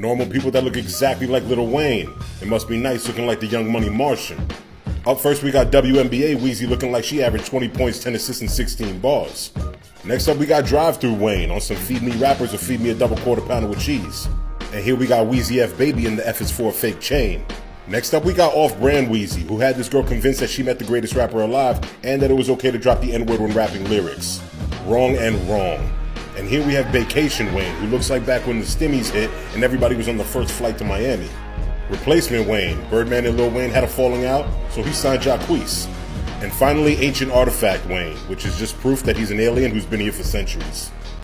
Normal people that look exactly like Lil Wayne. It must be nice looking like the Young Money Martian. Up first, we got WNBA Weezy looking like she averaged 20 points, 10 assists, and 16 bars. Next up, we got Drive Through Wayne on some Feed Me Rappers or Feed Me a Double Quarter Pounder with Cheese. And here we got Weezy F Baby in the F is for fake chain. Next up, we got Off Brand Weezy, who had this girl convinced that she met the greatest rapper alive and that it was okay to drop the N word when rapping lyrics. Wrong and wrong. And here we have Vacation Wayne, who looks like back when the stimmies hit and everybody was on the first flight to Miami. Replacement Wayne, Birdman and Lil Wayne had a falling out, so he signed Jacquees. And finally, Ancient Artifact Wayne, which is just proof that he's an alien who's been here for centuries.